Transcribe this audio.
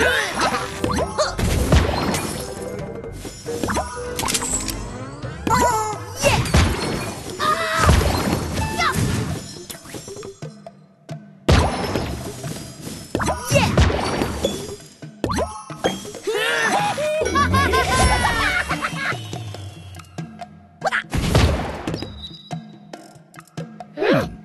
Good! Hmm.